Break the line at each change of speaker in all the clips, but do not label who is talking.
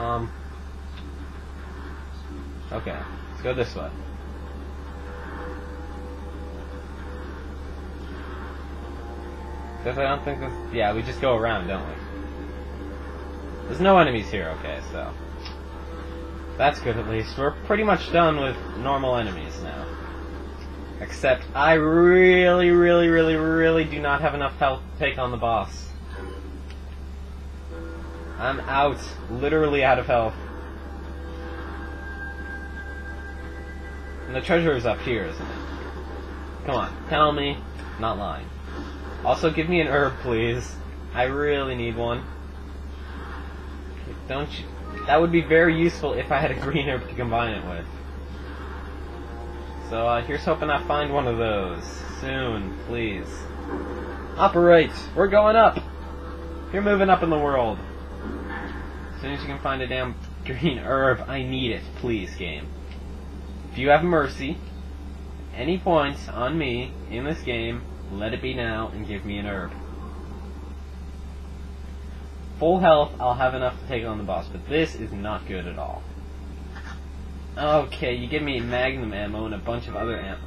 Um. Okay, let's go this way. Because I don't think this. Yeah, we just go around, don't we? There's no enemies here, okay, so. That's good at least. We're pretty much done with normal enemies now. Except I really, really, really, really do not have enough health to take on the boss. I'm out. Literally out of health. And the treasure is up here, isn't it? Come on, tell me. Not lying. Also, give me an herb, please. I really need one. Don't you... That would be very useful if I had a green herb to combine it with. So, uh, here's hoping I find one of those. Soon, please. Operate! We're going up! You're moving up in the world. As soon as you can find a damn green herb, I need it. Please, game. If you have mercy, any points on me in this game, let it be now and give me an herb. Full health, I'll have enough to take on the boss, but this is not good at all. Okay, you give me magnum ammo and a bunch of other ammo.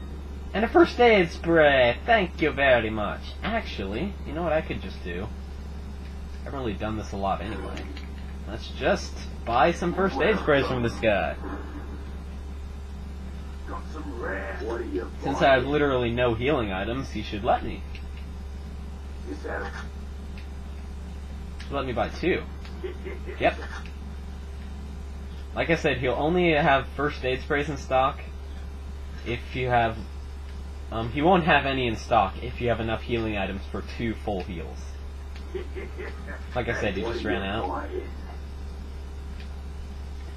And a first aid spray! Thank you very much. Actually, you know what I could just do? I haven't really done this a lot anyway. Let's just buy some first aid sprays from this guy. Since I have literally no healing items, he should let me. Let me buy two. Yep. Like I said, he'll only have first aid sprays in stock if you have... Um, he won't have any in stock if you have enough healing items for two full heals. Like I said, he just ran out.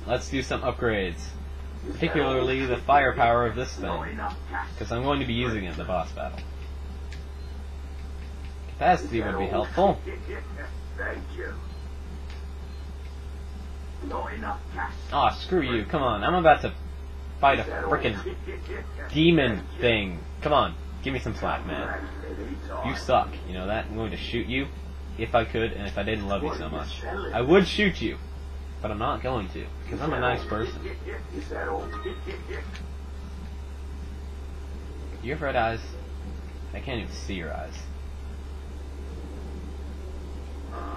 Let's do some upgrades. Particularly the firepower of this thing. Because I'm going to be using it in the boss battle. Capacity would be helpful.
Thank you.
Aw, oh, screw you. Come on. I'm about to fight a frickin' demon thing. Come on. Give me some slack, man. You suck. You know that? I'm going to shoot you if I could and if I didn't love you so much. I would shoot you, but I'm not going to because I'm a nice person. You have red eyes. I can't even see your eyes.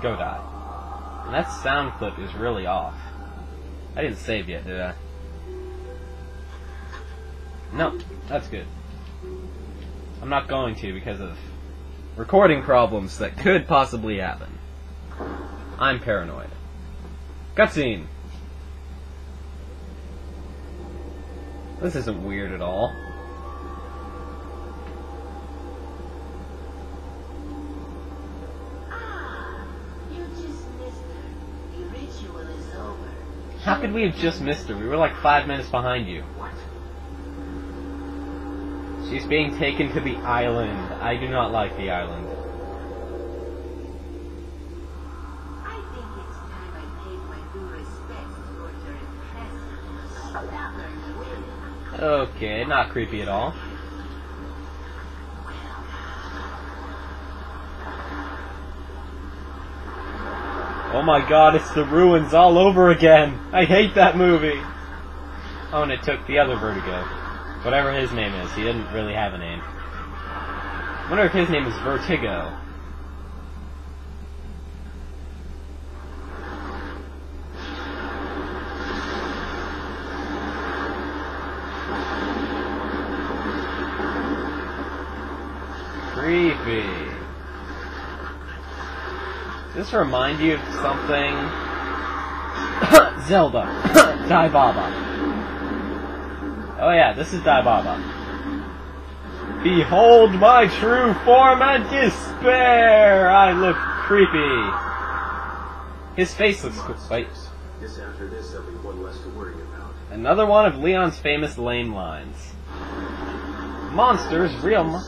Go die. And that sound clip is really off. I didn't save yet, did I? No, that's good. I'm not going to because of recording problems that could possibly happen. I'm paranoid. Cutscene! This isn't weird at all. How could we have just missed her? We were like five minutes behind you. What? She's being taken to the island. I do not like the island. Okay, not creepy at all. Oh my god, it's the ruins all over again! I hate that movie! Oh, and it took the other Verdugo. Whatever his name is, he didn't really have a name. I wonder if his name is Verdugo. Creepy. Does this remind you of something? Zelda. Diababa. Oh yeah, this is Diababa. Behold my true form and despair! I look creepy. His face looks. Wait.
This after this, there'll be one less to worry about.
Another one of Leon's famous lame lines. Monsters, real mo-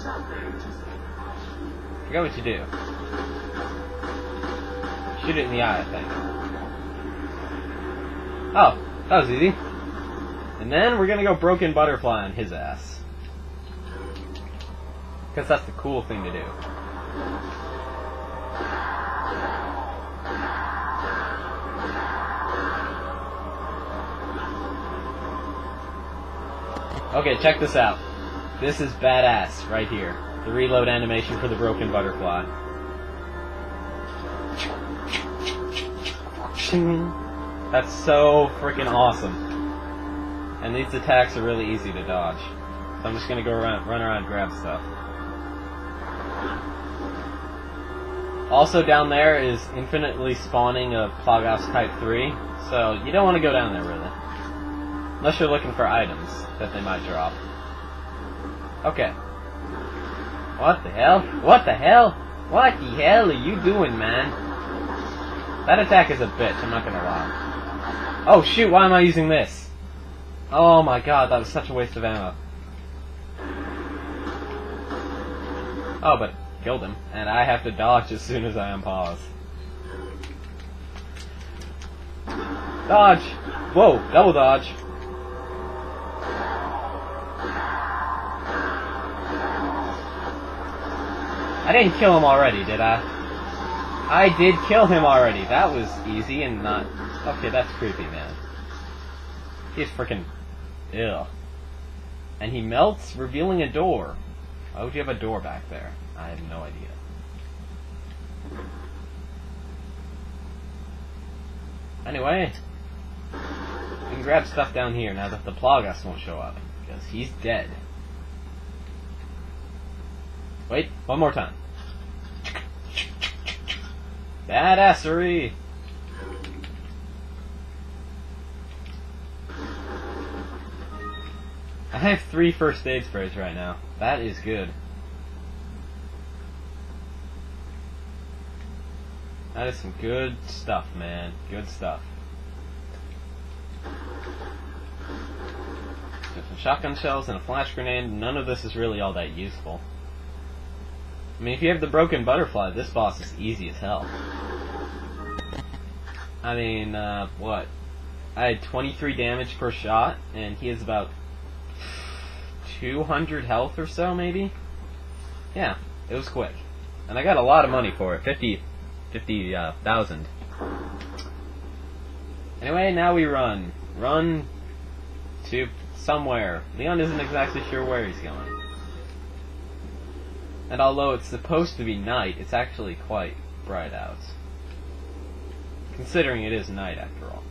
forgot what you do. Shoot it in the eye, I think. Oh, that was easy. And then we're gonna go broken butterfly on his ass. Because that's the cool thing to do. Okay, check this out. This is badass right here. The reload animation for the broken butterfly. That's so freaking awesome. And these attacks are really easy to dodge. So I'm just gonna go around, run around grab stuff. Also down there is infinitely spawning of Plagas Type 3, so you don't want to go down there really. Unless you're looking for items that they might drop. Okay. What the hell? What the hell? What the hell are you doing, man? That attack is a bitch, I'm not gonna lie. Oh shoot, why am I using this? Oh my god, that was such a waste of ammo. Oh, but killed him, and I have to dodge as soon as I unpause. Dodge! Whoa, double dodge. I didn't kill him already, did I? I did kill him already. That was easy and not... Okay, that's creepy, man. He's freaking... Ew. And he melts, revealing a door. Why would you have a door back there? I have no idea. Anyway, we can grab stuff down here now that the Plagas won't show up, because he's dead. Wait, one more time. Badassery! I have three first aid sprays right now. That is good. That is some good stuff, man. Good stuff. Got some shotgun shells and a flash grenade. None of this is really all that useful. I mean, if you have the broken butterfly, this boss is easy as hell. I mean, uh, what? I had 23 damage per shot, and he has about 200 health or so, maybe? Yeah, it was quick. And I got a lot of money for it. 50, 50,000. Uh, anyway, now we run. Run to somewhere. Leon isn't exactly sure where he's going. And although it's supposed to be night, it's actually quite bright out. Considering it is night, after all.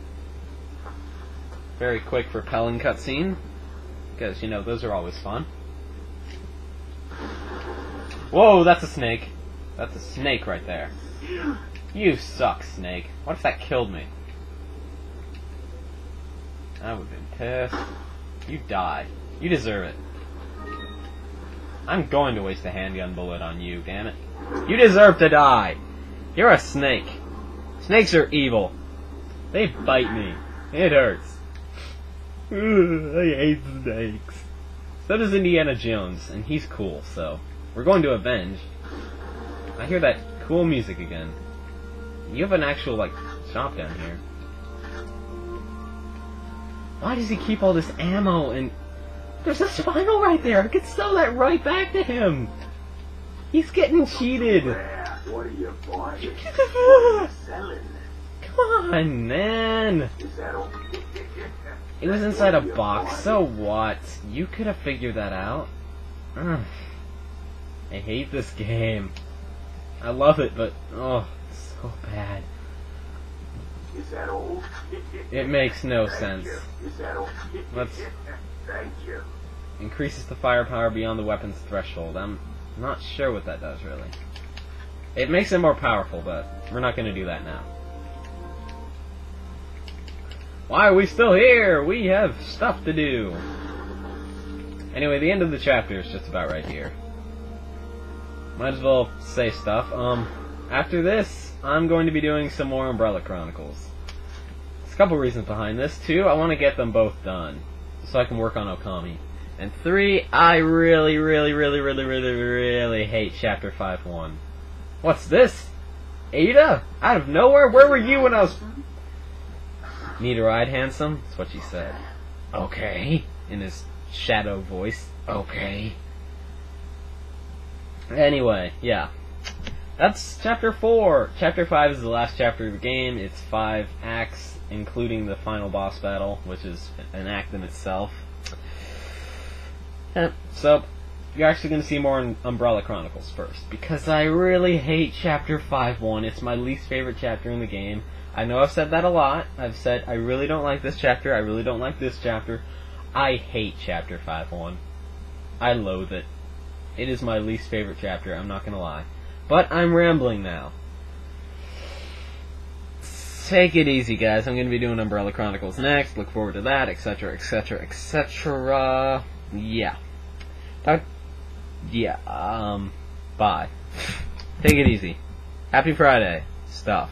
Very quick repelling cutscene. Because, you know, those are always fun. Whoa, that's a snake. That's a snake right there. You suck, snake. What if that killed me? I would have been pissed. You die. You deserve it. I'm going to waste a handgun bullet on you, damn it. You deserve to die! You're a snake. Snakes are evil. They bite me. It hurts. Ugh, I hate snakes. So does Indiana Jones, and he's cool, so we're going to avenge. I hear that cool music again. You have an actual, like, shop down here. Why does he keep all this ammo and... There's a spinal right there! I could sell that right back to him! He's getting cheated!
What are you buying? Selling.
Come on, man! It was inside a box, so what? You could have figured that out. I hate this game. I love it, but, oh, so bad.
Is that all?
It makes no
Thank
sense.
you. Is that all?
Let's-
Thank you.
Increases the firepower beyond the weapon's threshold. I'm not sure what that does, really. It makes it more powerful, but we're not going to do that now. Why are we still here? We have stuff to do. Anyway, the end of the chapter is just about right here. Might as well say stuff. Um, after this, I'm going to be doing some more Umbrella Chronicles. There's a couple reasons behind this. Two, I want to get them both done, so I can work on Okami. And three, I really, really, really, really, really, really hate Chapter 5-1. What's this? Ada? Out of nowhere? Where were you when I was... Need a ride, handsome? That's what she said. Okay. In his shadow voice. Okay. Anyway, yeah. That's chapter 4. Chapter 5 is the last chapter of the game. It's five acts, including the final boss battle, which is an act in itself. Eh, so, you're actually going to see more in Umbrella Chronicles first. Because I really hate Chapter 5-1. It's my least favorite chapter in the game. I know I've said that a lot. I've said I really don't like this chapter. I really don't like this chapter. I hate Chapter 5-1. I loathe it. It is my least favorite chapter, I'm not going to lie. But I'm rambling now. Take it easy, guys. I'm going to be doing Umbrella Chronicles next. Look forward to that, etc., etc., etc. Yeah. Talk- yeah, um, bye. Take it easy. Happy Friday. Stuff.